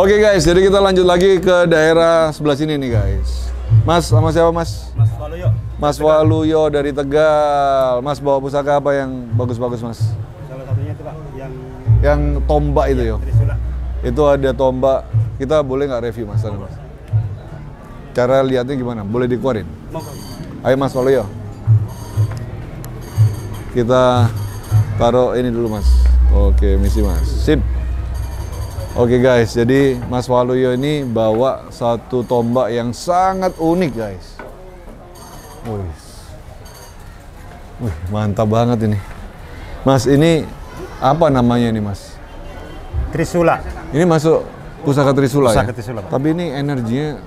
Oke guys, jadi kita lanjut lagi ke daerah sebelah sini nih guys. Mas, sama siapa mas? Mas Waluyo. Mas Waluyo dari Tegal. Mas bawa pusaka apa yang bagus-bagus mas? Salah satunya itu Pak yang Yang tombak itu yo. Trisula. Itu ada tombak. Kita boleh nggak review mas? Mas? Cara lihatnya gimana? Boleh dikeluarin? Ayo Mas Waluyo. Kita taruh ini dulu Mas. Oke, misi Mas. Sip. Oke guys, jadi Mas Waluyo ini bawa satu tombak yang sangat unik guys. Wih. Wih, mantap banget ini. Mas, ini apa namanya ini Mas? Trisula. Ini masuk pusaka Trisula Pusaka ya? Trisula, Pak. Tapi ini energinya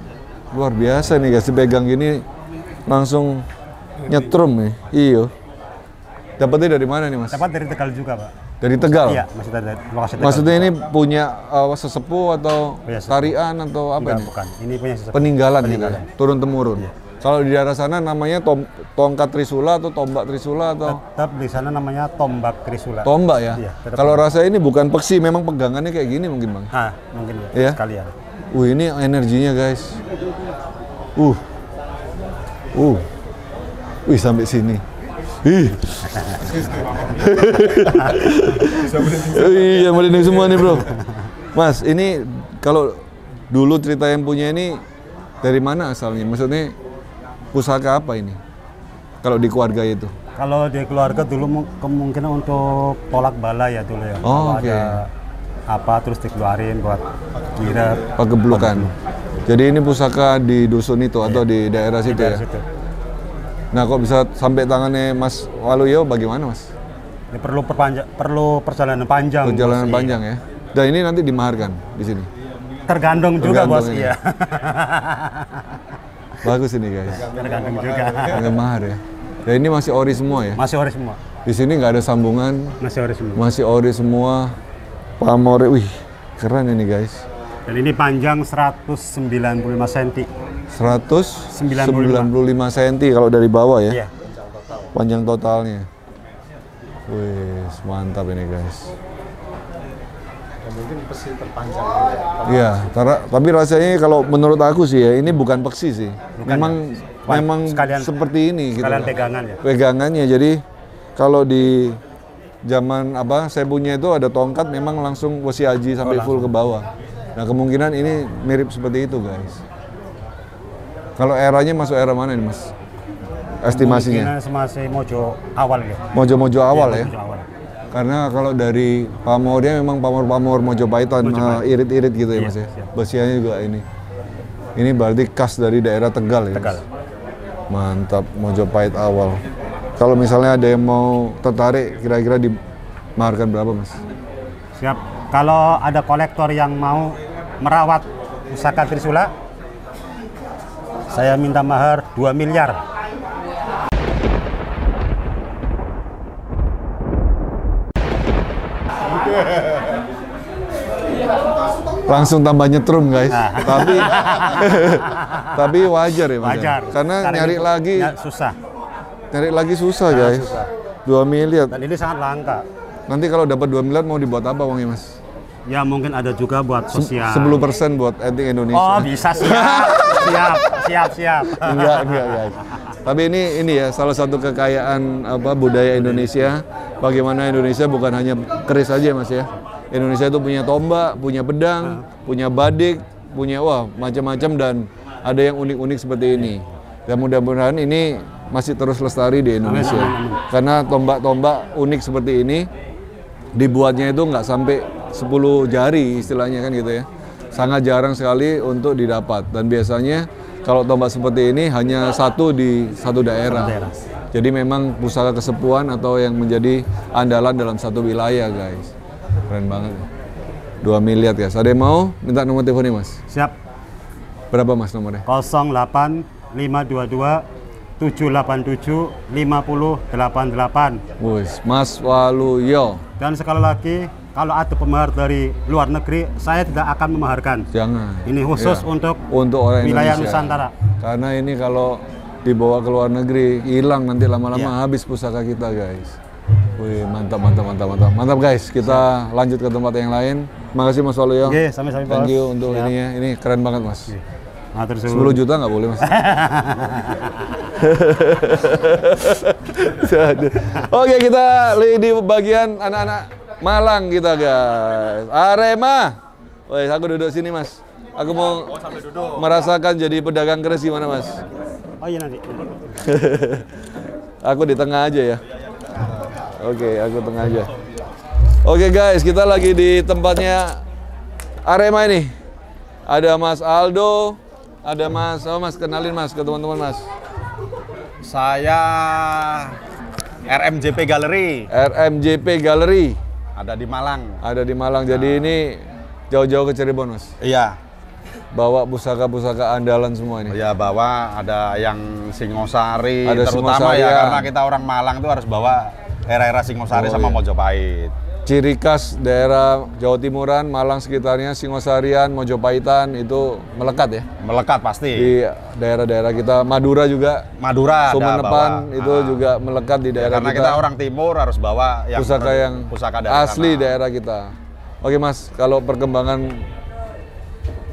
luar biasa nih guys. Dipegang gini langsung nyetrum nih. Iyo. Dapatnya dari mana nih mas? Dapat dari Tegal juga, Pak. Dari Tegal? Iya, masih dari lokasi Tegal. Maksudnya ini punya uh, sesepuh atau Iya, sesepuh. tarian atau apa Enggak, nih? bukan. Ini punya sesuatu. Peninggalan, Peninggalan. gitu ya? Turun temurun. Kalau di daerah sana namanya tom- tongkat Trisula atau tombak Trisula atau Tetap di sana namanya tombak Trisula. tombak ya? Iya, Kalau rasa ini bukan peksi, memang pegangannya kayak gini mungkin bang. Ah, mungkin ya, Iya? sekalian. Uh ini energinya guys. Uh. Uh. Wih sampai sini. Ih. iya merinding semua nih bro. Mas ini kalau dulu cerita yang punya ini dari mana asalnya? Maksudnya pusaka apa ini? Kalau di keluarga itu? Kalau di keluarga dulu mu- kemungkinan untuk tolak bala ya dulu ya. Oh, oke. ada apa terus dikeluarin buat kira Pageblukan. Jadi ini pusaka di dusun itu atau di daerah situ ya? situ. Nah kok bisa sampai tangannya Mas Waluyo bagaimana Mas? Ini perlu perpanjang, perlu perjalanan panjang. Perjalanan Bos. panjang ya. Dan ini nanti dimaharkan di sini. Tergantung juga bos, ini. iya. Bagus ini guys. Tergantung juga. Harga mahar ya. Dan ini masih ori semua ya. Masih ori semua. Di sini nggak ada sambungan, Masih ori semua. masih ori semua. Pamore, wih keren ini guys. Dan ini panjang 195 cm. 195 cm kalau dari bawah ya. Iya. Panjang totalnya. Wih, mantap ini guys. mungkin pasti terpanjang Iya, tara- tapi rasanya kalau menurut aku sih ya ini bukan peksi sih. memang Wah, memang sekalian- seperti ini gitu. Loh. pegangan ya. Pegangannya jadi kalau di zaman apa saya punya itu ada tongkat memang langsung wesi haji sampai full ke bawah. Nah, kemungkinan ini mirip seperti itu, guys. Kalau eranya masuk era mana nih, Mas? Estimasinya. Kemungkinan masih mojo awal ya. Mojo-mojo awal ya. Mojo awal. Karena kalau dari pamornya memang pamor-pamor Mojopahitan eh, irit-irit gitu ya Iya, Mas ya. siap. Besianya juga ini. Ini berarti khas dari daerah Tegal ya. Tegal. Mas? Mantap Mojopahit awal. Kalau misalnya ada yang mau tertarik kira-kira dimaharkan berapa Mas? Siap. Kalau ada kolektor yang mau merawat pusaka Trisula, saya minta mahar 2 miliar. Langsung tambah nyetrum guys. Nah. tapi tapi wajar ya Mas. ya? Wajar. Karena Karena nyari ini lagi ya, susah. nyari lagi susah guys. 2 miliar. Dan ini sangat langka. Nanti kalau dapat 2 miliar mau dibuat apa uangnya Mas? Ya mungkin ada juga buat sosial. 10% buat etik Indonesia. Oh bisa siap, siap, siap, siap. enggak, enggak guys. Tapi ini ini ya salah satu kekayaan apa budaya Indonesia. Bagaimana Indonesia bukan hanya keris aja Mas ya. Indonesia itu punya tombak, punya pedang, punya badik, punya wah macam-macam dan ada yang unik-unik seperti ini. Dan mudah-mudahan ini masih terus lestari di Indonesia. Karena tombak-tombak unik seperti ini dibuatnya itu nggak sampai 10 jari istilahnya kan gitu ya. Sangat jarang sekali untuk didapat dan biasanya kalau tombak seperti ini hanya satu di satu daerah. daerah. Jadi memang pusaka kesepuan atau yang menjadi andalan dalam satu wilayah guys. Keren banget. 2 miliar guys. Ada yang mau minta nomor teleponnya mas? Siap. Berapa mas nomornya? 08522 787 5088. Wis, Mas Waluyo. Dan sekali lagi, kalau ada pemahar dari luar negeri, saya tidak akan memaharkan. Jangan. Ini khusus Iya. untuk untuk orang wilayah Indonesia. Nusantara. Karena ini kalau dibawa ke luar negeri hilang nanti lama-lama Iya. habis pusaka kita guys. Wih, mantap, mantap, mantap, mantap. Mantap guys, kita lanjut ke tempat yang lain. Makasih Mas Waluyo. Oke, sami-sami bos. Thank you untuk Siap. ini ya. Ini keren banget Mas. Suwun. 10 juta nggak boleh Mas. Oke, kita di bagian anak-anak Malang kita guys. Arema. Woi, aku duduk sini Mas. Aku mau merasakan jadi pedagang keris gimana Mas? Oh iya nanti. Aku di tengah aja ya. Oke, aku tengah aja. Oke guys, kita lagi di tempatnya Arema ini. Ada Mas Aldo, ada Mas, oh Mas kenalin Mas ke teman-teman Mas. Saya RMJP Gallery RMJP Gallery ada di Malang. ada di Malang. Jadi ini jauh-jauh ke Cirebon Mas. Iya, Bawa pusaka-pusaka andalan semua ini. ya bawa ada yang Singosari, Ada terutama Singosari, ya ya. karena kita orang Malang tuh harus bawa era-era Singosari Oh, sama iya. Mojopahit. Ciri khas daerah Jawa Timuran, Malang sekitarnya, Singosarian, Mojopahitan itu melekat ya. Melekat pasti. Di daerah-daerah kita, Madura juga Madura Sumenepan bawa. itu Ah. juga melekat di daerah karena kita. kita orang timur harus bawa yang pusaka yang pusaka dari asli sana. daerah kita. Oke Mas, kalau perkembangan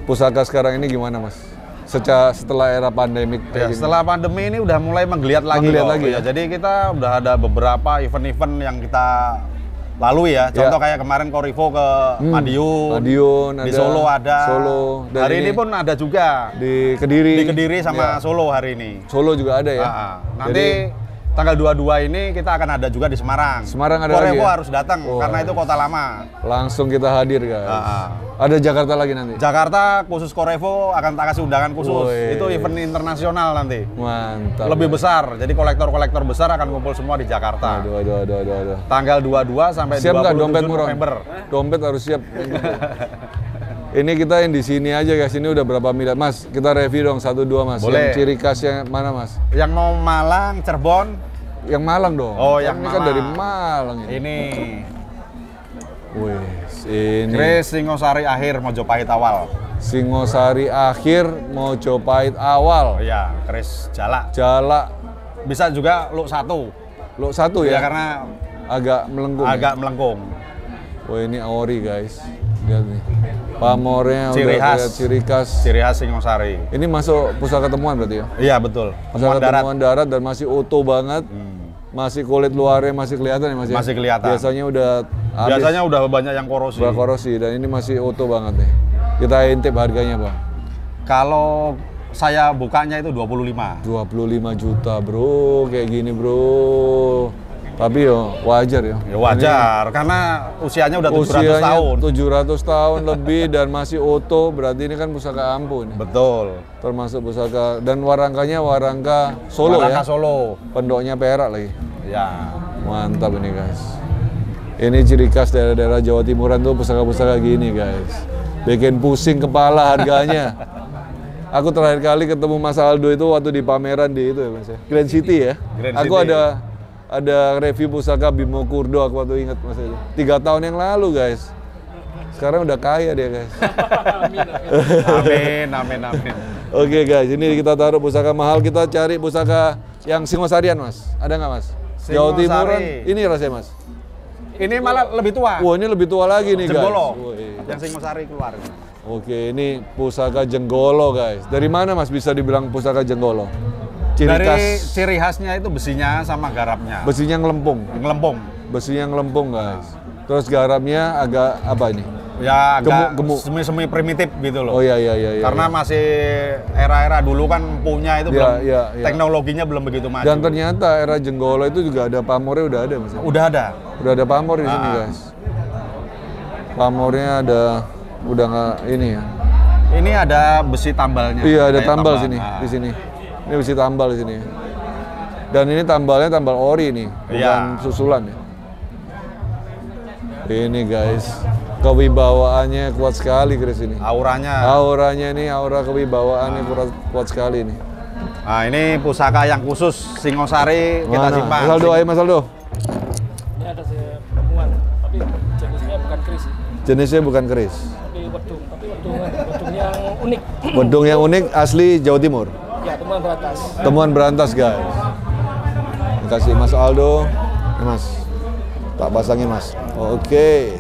pusaka sekarang ini gimana Mas? Secara setelah era pandemik Ya, setelah pandemi ini udah mulai menggeliat lagi Menggeliat lagi ya? Jadi kita udah ada beberapa event-event yang kita lalui ya. Contoh Ya. kayak kemarin Korivo ke Madiun. Madiun Di Solo ada. Solo dan hari ini, pun ada juga di Kediri. di Kediri sama Ya, Solo hari ini. Solo juga ada ya. Ah, ah. Nanti Jadi, tanggal 22 ini kita akan ada juga di Semarang. Semarang ada Korevo lagi ya? harus datang Wah. karena itu kota lama. langsung kita hadir guys. Ah. Ada Jakarta lagi nanti. Jakarta khusus Korevo akan tak kasih undangan khusus. Wih. Itu event internasional nanti. Mantap. Lebih guys. besar. Jadi kolektor-kolektor besar akan kumpul semua di Jakarta. Aduh, aduh, aduh, aduh, aduh. Tanggal 22 sampai Siap nggak 27 dompet murah? November. Dompet harus siap. Ini kita yang di sini aja guys. Ini udah berapa miliar, Mas? Kita review dong satu dua Mas. Boleh. Yang ciri khasnya mana Mas? Yang mau Malang, Cirebon, Yang Malang dong. Oh, Kan yang ini kan Malang. dari Malang ini. ini Wih, ini Kris Singosari akhir Mojopahit awal. Singosari akhir Mojopahit Oh awal. iya, Kris Jala. Jala Bisa juga Luk satu. lo satu Ya, ya, karena agak melengkung. ya? agak melengkung. Wah ini ori guys. Lihat nih. Pamornya Ciri udah khas. ciri khas. Ciri khas Singosari. Ini masuk pusaka temuan berarti ya? Iya betul. Pusaka Temuan darat. darat dan masih utuh banget. Hmm. Masih kulit luarnya masih kelihatan ya Mas ya? Masih kelihatan. Biasanya udah habis Biasanya udah banyak yang korosi. berkorosi dan ini masih utuh banget nih. Kita intip harganya Bang. Kalau saya bukanya itu 25. 25 juta bro, kayak gini bro. Tapi yo wajar ya. Ya wajar, karena usianya udah 700 Usianya tahun. 700 tahun lebih dan masih utuh, berarti ini kan pusaka ampuh nih. Betul. Termasuk pusaka dan warangkanya warangka Solo Warangka ya. Solo. Pendoknya perak lagi. Ya. Mantap ini guys. Ini ciri khas daerah-daerah Jawa Timuran tuh pusaka-pusaka gini guys. Bikin pusing kepala harganya. Aku terakhir kali ketemu Mas Aldo itu waktu di pameran di itu ya Mas ya. Grand City ya. Grand aku City. ada ada review pusaka Bimo Kurdo aku waktu ingat Mas itu. Tiga tahun yang lalu guys. Sekarang udah kaya dia guys. Amin, amin, amin. Oke guys, ini kita taruh pusaka mahal. Kita cari pusaka yang Singosarian mas. Ada nggak mas? Jawa Singosari. Timuran. Ini rasanya mas. Ini malah lebih tua. Wah ini lebih tua lagi nih guys. Jenggolo. Wih. Yang Singosari keluar. Oke, ini pusaka jenggolo guys. Dari mana mas bisa dibilang pusaka jenggolo? Ciri Dari khas ciri khasnya itu besinya sama garapnya. besinya ngelempung. Ngelempung. Besinya ngelempung guys. Terus garamnya agak apa ini? Ya agak Gemuk, gemuk. semi-semi primitif gitu loh. Oh iya iya iya. iya. Karena masih era-era dulu kan punya itu Iya, belum iya, iya. teknologinya belum begitu maju. Dan ternyata era jenggolo itu juga ada pamornya udah ada mas. udah ada. Udah ada pamor di sini Ah. guys. Pamornya ada udah nggak ini ya. Ini ada besi tambalnya. Iya ada tambal tambal. sini Ah. di sini. Ini besi tambal di sini. Dan ini tambalnya tambal ori nih, bukan Iya. susulan ya. Ini guys, kewibawaannya kuat sekali Chris ini. Auranya. Auranya ini aura kewibawaannya kuat, kuat sekali nih. Nah, ini pusaka yang khusus Singosari kita Mana? simpan. Mas Aldo, ayo Mas Aldo. Ini ada temuan, tapi jenisnya bukan keris, sih, Jenisnya bukan keris. tapi wedung, tapi wedung, wedung yang unik. Wedung yang unik asli Jawa Timur. Ya, temuan beratas. Temuan berantas guys. Kasih Mas Aldo. Ini, Mas. Tak pasangin mas. Oke.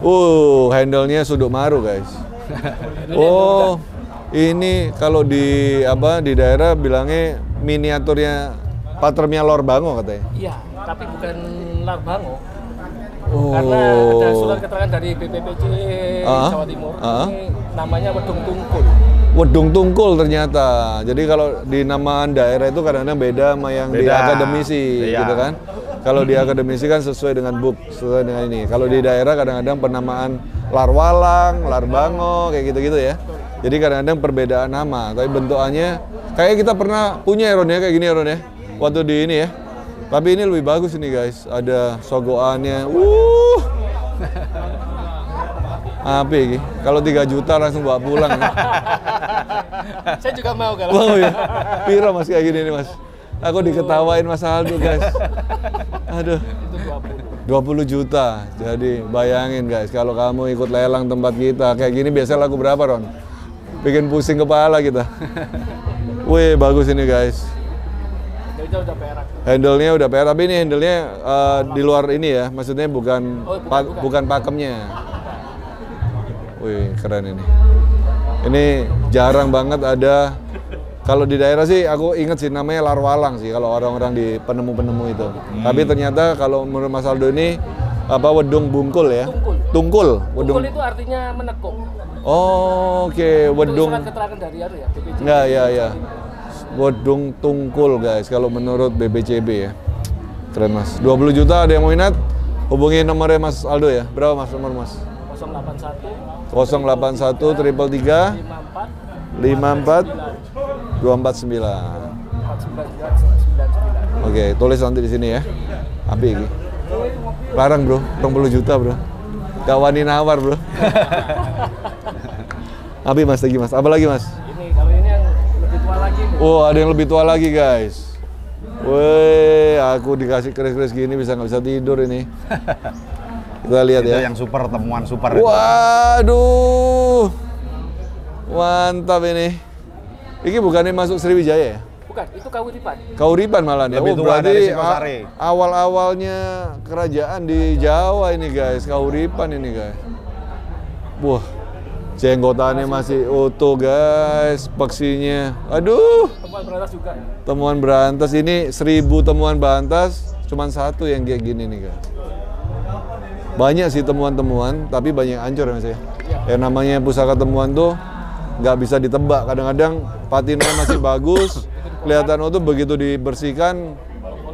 Uh, handle-nya sudut maru guys. Oh, ini kalau di apa di daerah bilangnya miniaturnya patermia Lor Bango katanya. Iya, tapi bukan Larbango. Oh. Karena ada surat keterangan dari BPPC Ah, Jawa Timur. ah. Ini namanya Wedung Tungkul. Wedung Tungkul ternyata. Jadi kalau di namaan daerah itu kadang-kadang beda sama yang di Beda. akademisi Iya. gitu kan. Kalau di akademisi kan sesuai dengan book, sesuai dengan ini. Kalau di daerah kadang-kadang penamaan Larwalang, Larbango kayak gitu-gitu ya. Jadi kadang-kadang perbedaan nama, tapi bentukannya kayak kita pernah punya ya Ron ya kayak gini ya Ron ya. Waktu di ini ya. Tapi ini lebih bagus ini guys. Ada sogoannya. Uh. Apa ini? Kalau 3 juta langsung bawa pulang. ya. Saya juga mau kalau. Wow ya. Piro mas kayak gini nih mas. Aku diketawain Mas Aldo guys. Aduh. 20 juta. Jadi bayangin guys, kalau kamu ikut lelang tempat kita, kayak gini biasa laku berapa Ron? Bikin pusing kepala kita. Wih, bagus ini guys. Udah perak. Handle-nya udah PR, tapi ini handle-nya eh, di luar ini ya, maksudnya bukan Oh, bukan, pa- bukan. bukan pakemnya. Wih, keren ini. Ini jarang banget ada kalau di daerah sih aku inget sih namanya larwalang sih kalau orang-orang di penemu-penemu itu. Tapi ternyata kalau menurut Mas Aldo ini apa wedung bungkul ya? Tungkul. Tungkul, wedung. Tungkul itu artinya menekuk. Oh, oke, Itu wedung. surat keterangan dari anu ya, BPC. Enggak, ya, ya. Wedung tungkul guys, kalau menurut BBCB ya. Keren mas. 20 juta ada yang mau minat? Hubungi nomornya Mas Aldo ya. Berapa mas nomor mas? 081 081 triple 3 54 54 249. 499 Oke, tulis nanti di sini ya. Api ini. Larang bro, 20 juta bro. Gak wani nawar bro. Api mas lagi mas. Apa lagi mas? Ini kalau ini yang lebih tua lagi. Oh, ada yang lebih tua lagi, guys. Woi, aku dikasih keris-keris gini bisa nggak bisa tidur ini. Kita lihat Itu ya. yang super temuan super. itu. Waduh, mantap ini. Ini bukannya masuk Sriwijaya ya? Bukan, itu Kawuripan. Kauripan malah nih. Lebih Oh, tua berarti awal-awalnya kerajaan di Jawa ini, guys. Kauripan ini, guys. Wah, jenggotannya masih utuh, guys. Peksinya. Aduh. Temuan berantas juga. Temuan berantas ini seribu temuan berantas, cuman satu yang kayak gini nih guys. Banyak sih temuan-temuan, tapi banyak yang hancur ya mas ya. Yang namanya pusaka temuan tuh nggak bisa ditebak. Kadang-kadang patinanya masih bagus, kelihatan utuh begitu dibersihkan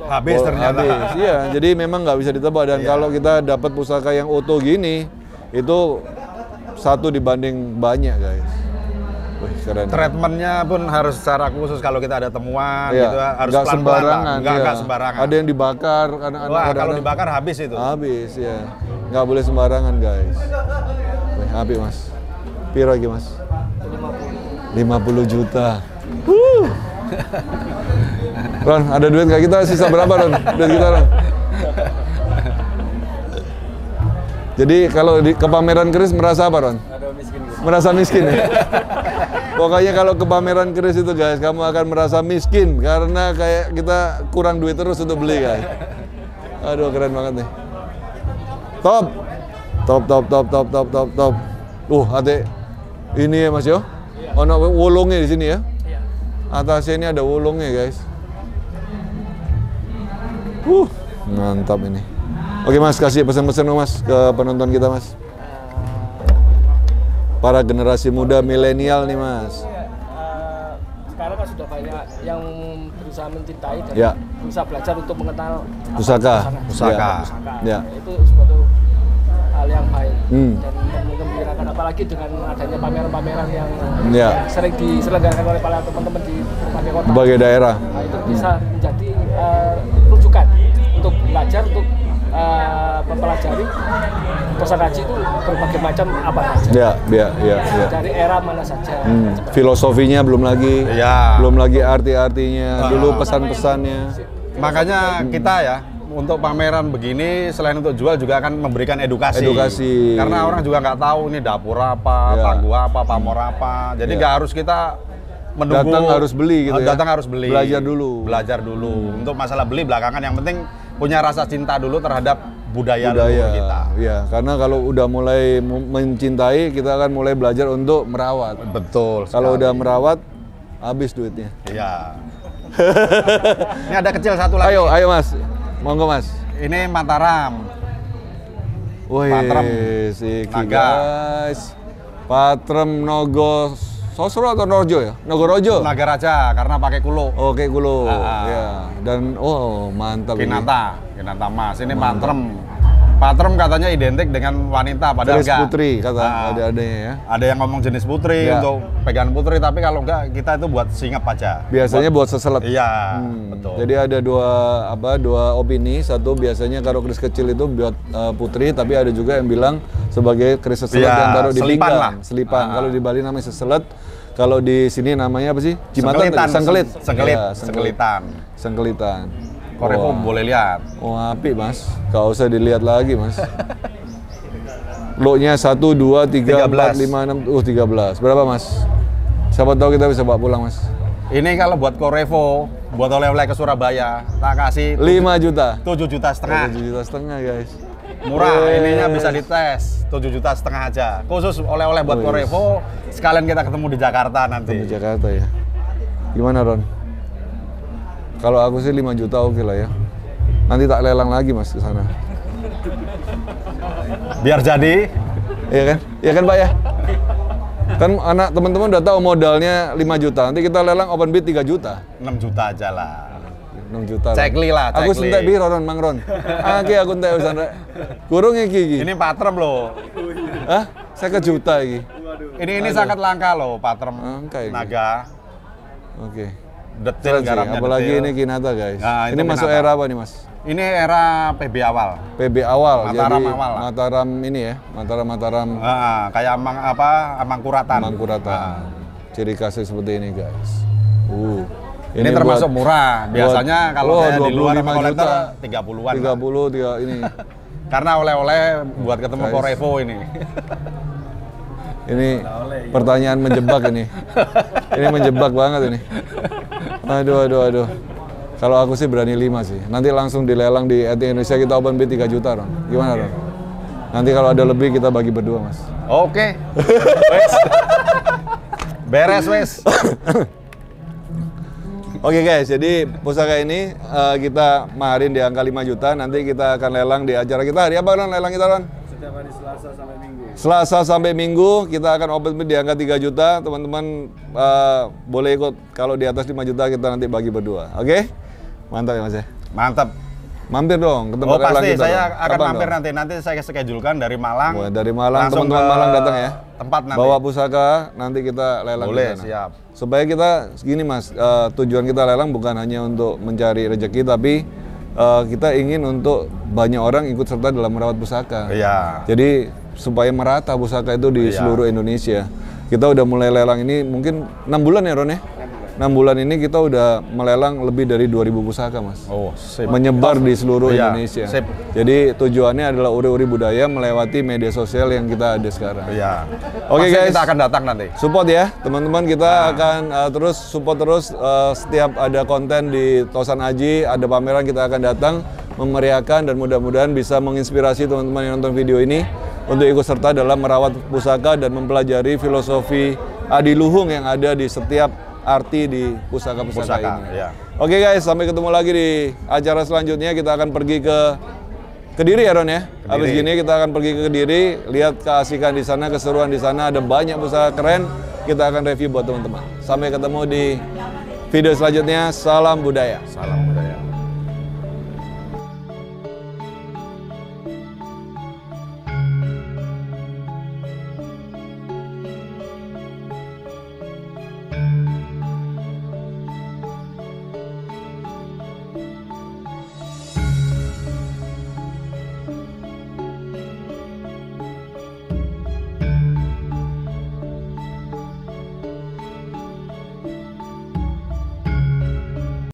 Habis oh, ternyata. habis. Iya, jadi memang nggak bisa ditebak. Dan kalau kita dapat pusaka yang utuh gini, itu satu dibanding banyak guys. Keren. Treatmentnya pun harus secara khusus kalau kita ada temuan Iya, gitu harus nggak pelan-pelan lah. sembarangan. Nggak, iya. sembarangan. Ada yang dibakar, karena Wah, kalau dibakar habis itu. habis ya. Nggak boleh sembarangan guys. Wih, api mas. Piro lagi mas? 50 juta. Wuh. Ron, ada duit nggak kita? Sisa berapa Ron? Duit kita Ron? Jadi kalau di, ke pameran keris merasa apa Ron? Ada miskin gitu. Merasa miskin ya? Pokoknya kalau ke pameran keris itu guys, kamu akan merasa miskin karena kayak kita kurang duit terus untuk beli guys. Aduh keren banget nih. Top, top, top, top, top, top, top, top. Uh, ade ini ya Mas Yo. Ono wolongnya di sini ya. Iya. Atasnya ini ada wolongnya guys. Uh, mantap ini. Oke Mas, kasih pesan-pesan Mas ke penonton kita Mas. Para generasi muda milenial nih Mas. Eh, sekarang kan sudah banyak yang berusaha mencintai dan Ya. berusaha belajar untuk mengenal Pusaka. Pusaka. Ya. pusaka. Ya. Itu suatu hal yang baik Hmm. dan menggembirakan apalagi dengan adanya pameran-pameran yang, Ya. yang sering diselenggarakan oleh para teman-teman di berbagai kota. Berbagai daerah. Nah, itu bisa menjadi eh, rujukan untuk belajar untuk eh, mempelajari pusakaji itu berbagai macam apa saja Ya, ya, ya, ya. dari era mana saja. Hmm, Filosofinya belum lagi. Iya. Belum lagi arti-artinya. Dulu pesan-pesannya. Makanya kita ya untuk pameran begini selain untuk jual juga akan memberikan edukasi. Edukasi. Karena orang juga nggak tahu ini dapur apa, Ya. tangguh apa, pamor apa. Jadi Ya. nggak harus kita menunggu Datang harus beli gitu Oh, ya? Datang harus beli. Belajar dulu. Belajar dulu. Untuk masalah beli belakangan yang penting punya rasa cinta dulu terhadap budaya, budaya. kita. Ya, karena kalau udah mulai mu- mencintai, kita akan mulai belajar untuk merawat. Betul. Kalau sekali. udah merawat, habis duitnya. Iya. Ini ada kecil satu lagi. Ayo, ayo Mas. Monggo Mas. Ini Mataram. Wih, Patrem. Naga. guys. Patrem Nogo Sosro atau Norjo ya? Nogorojo. Naga Raja karena pakai kulo. Oke, kulo. Ah. Ya. Dan oh, mantap ini. Kinata, Kinata Mas. Ini Patrem. Patrem katanya identik dengan wanita padahal Jenis enggak. putri kata Ah. adik-adiknya ya. Ada yang ngomong jenis putri Ya. untuk pegangan putri, tapi kalau enggak kita itu buat singap aja. Biasanya buat seselet. Iya, Hmm, betul. Jadi ada dua apa dua opini. Satu biasanya kalau keris kecil itu buat uh, putri, tapi ada juga yang bilang sebagai keris seselet Iya, yang taruh di selipan pinggang, lah. selipan. Ah. Kalau di Bali namanya seselet, kalau di sini namanya apa sih? Jimatan Sengkelitan, tadi? Sengkelit. seng- sengkelit, sengkelitan. Sengkelitan. Korevo Wah. boleh lihat. Oh api mas, gak usah dilihat lagi mas. Lo-nya 1, 2, 3, 4, 13. 5, 6, uh 13. Berapa mas? Siapa tahu kita bisa bawa pulang mas. Ini kalau buat Korevo, buat oleh-oleh ke Surabaya, tak kasih 5 juta. 7 juta setengah. 7 juta setengah guys. Murah, Wes. ininya bisa dites 7 juta setengah aja. Khusus oleh-oleh buat Wes. Korevo, sekalian kita ketemu di Jakarta nanti. Di Jakarta ya. Gimana Ron? Kalau aku sih 5 juta oke lah ya. Nanti tak lelang lagi mas ke sana. Biar jadi, Iya kan? Iya kan Pak ya? Kan anak teman-teman udah tahu modalnya 5 juta. Nanti kita lelang open bid 3 juta. 6 juta aja lah. 6 juta. Cekli lah, Aku cekli. sentek biro Ron, Mang Ron. Aki aku entek wis rek. Kurung iki iki. Ini patrem loh. Hah? Saya ke juta iki. Ini ini sangat langka loh, patrem ini. naga. Oke. Detail Keren sih. garapnya Apalagi detail. ini Kinata guys. Nah, ini masuk Kinata. era apa nih Mas? Ini era PB awal. PB awal. Mataram jadi awal lah. Mataram ini ya. Mataram Mataram Ah, kayak amang apa? Amang kuratan. Mangkurata. Ciri khasnya seperti ini guys. Uh. Ini, termasuk buat- murah. Biasanya buat- kalau oh, saya di luar 25 sama kolektor juta. 30-an. 30 tiga ini. Karena oleh-oleh buat ketemu Guys. Korevo ini. Ini pertanyaan menjebak ini. Ini menjebak banget ini. Aduh, aduh, aduh. Kalau aku sih berani 5 sih. Nanti langsung dilelang di ET Indonesia kita open bid 3 juta, Ron. Gimana, Ron? Nanti kalau ada lebih kita bagi berdua, Mas. Oke. Wes. Beres wes. Oke guys, jadi pusaka ini eh, kita maharin di angka 5 juta. Nanti kita akan lelang di acara kita. Hari apa, Ron? Lelang kita, Ron? Setiap hari Selasa sampai Minggu. Selasa sampai Minggu kita akan open bid di angka 3 juta. Teman-teman eh, boleh ikut kalau di atas 5 juta kita nanti bagi berdua. Oke? Mantap ya Mas ya. Mantap. Mampir dong ke tempat Oh pasti kita. saya dong. akan Kapan mampir dong? nanti. Nanti saya schedulekan dari Malang. Wah, dari Malang teman-teman Malang datang ya. Tempat nanti. Bawa pusaka nanti kita lelang Boleh, di sana. siap. Supaya kita segini Mas, eh, tujuan kita lelang bukan hanya untuk mencari rezeki tapi eh, kita ingin untuk banyak orang ikut serta dalam merawat pusaka. Iya. Jadi supaya merata pusaka itu di Iya. seluruh Indonesia. Kita udah mulai lelang ini mungkin enam bulan ya Ron ya? 6 bulan ini kita udah melelang lebih dari 2000 pusaka Mas. Oh, sip. Menyebar di seluruh Iya, Indonesia. sip. Jadi tujuannya adalah uri-uri budaya melewati media sosial yang kita ada sekarang. Iya. Oke, Pasti guys. Kita akan datang nanti. Support ya, teman-teman kita Nah. akan uh, terus support terus uh, setiap ada konten di Tosan Aji, ada pameran kita akan datang memeriahkan dan mudah-mudahan bisa menginspirasi teman-teman yang nonton video ini untuk ikut serta dalam merawat pusaka dan mempelajari filosofi adiluhung yang ada di setiap arti di pusaka-pusaka Pusaka, ini. iya. Oke guys, sampai ketemu lagi di acara selanjutnya kita akan pergi ke Kediri ya Ron ya. Habis gini kita akan pergi ke Kediri, lihat keasikan di sana, keseruan di sana, ada banyak pusaka keren. Kita akan review buat teman-teman. Sampai ketemu di video selanjutnya. Salam budaya. Salam.